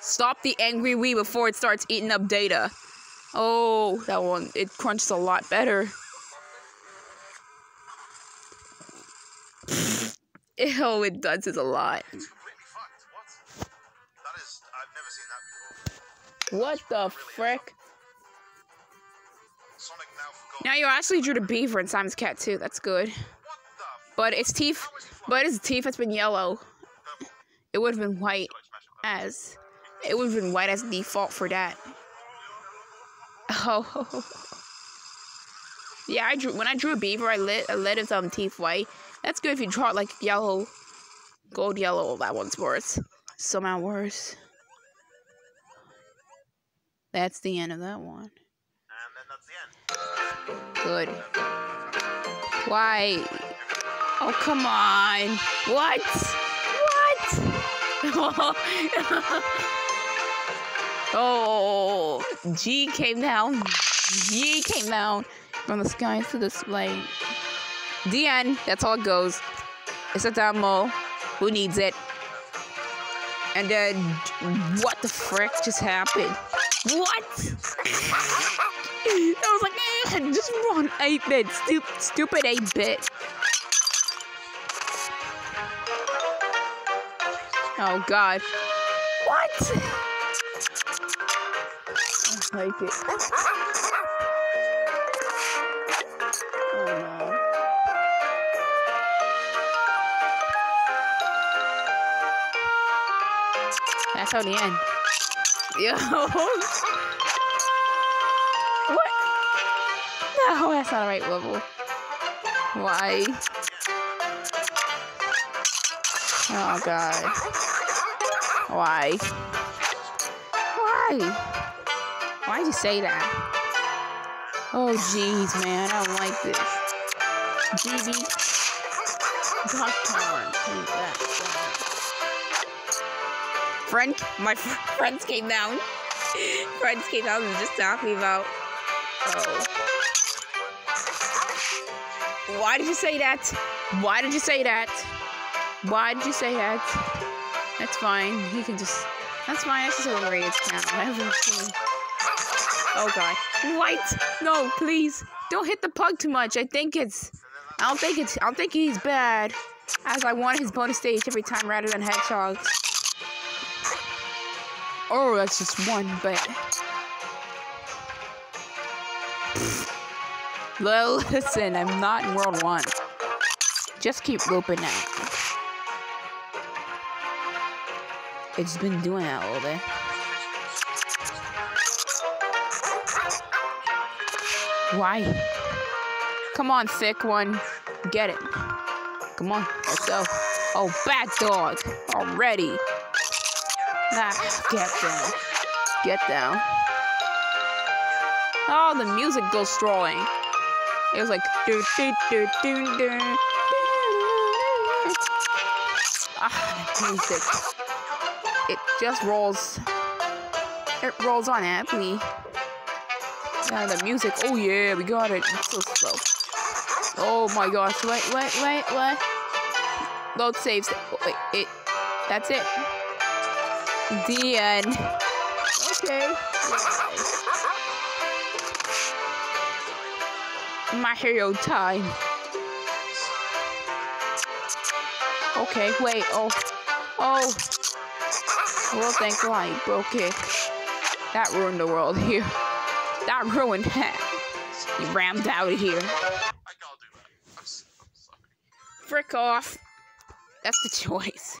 Stop the angry Wii before it starts eating up data. Oh, that one, it crunches a lot better. Ew, it does it a lot. It's completely fucked. What? That is. I've never seen that before. What the frick? Now. Now you actually drew the beaver in Simon's cat too. That's good. What the? F- But its teeth, How is he flying? but its teeth has been yellow. It would have been white as. It would have been white as default for that. Oh. Yeah, I drew when I drew a beaver. I lit I lit its um teeth white. That's good if you draw it like yellow, gold yellow. That one's worse. Somehow worse. That's the end of that one. And then that's the end. Good. Why? Oh come on! What? What? oh, G came down. G came down from the skies to display. The end. That's all it goes. It's a demo. Who needs it? And then, what the frick just happened? What? I was like, eh, just run 8 bit. Stup- stupid 8 bit. Oh god. What? Like it. Oh no. That's how the end. Yo. what? No, that's not the right level. Why? Oh god. Why? Why? Why'd you say that? Oh jeez, man, I don't like this. GB. Take. Friend, my fr- friends came down. friends came down and just talking about. Oh. Why did you say that? Why did you say that? Why did you say that? That's fine. You can just. That's fine. I just a rated channel. Everything. Oh god. White! No, please. Don't hit the pug too much. I think it's. I don't think it's. I don't think he's bad. As I want his bonus stage every time rather than hedgehogs. Oh, that's just one, but. Well, listen, I'm not in World 1. Just keep looping that. It's been doing that all day. Why? Come on, thick one. Get it. Come on, let's go. Oh, bad dog. Already. Ah, get down. Get down. Oh, the music goes strolling. It was like do do do do do. do. Ah, that music. It just rolls. It rolls on happily. Yeah, the music. Oh yeah, we got it. It's so slow. Oh my gosh! Wait, wait, wait, wait. Load saves. Wait, it. That's it. The end. Okay. My hero time. Okay, wait. Oh, oh. Well, thank God he broke it. That ruined the world here. That ruined him. He rammed out of here. I can't do that. I'm, s- I'm sorry. Frick off. That's the choice.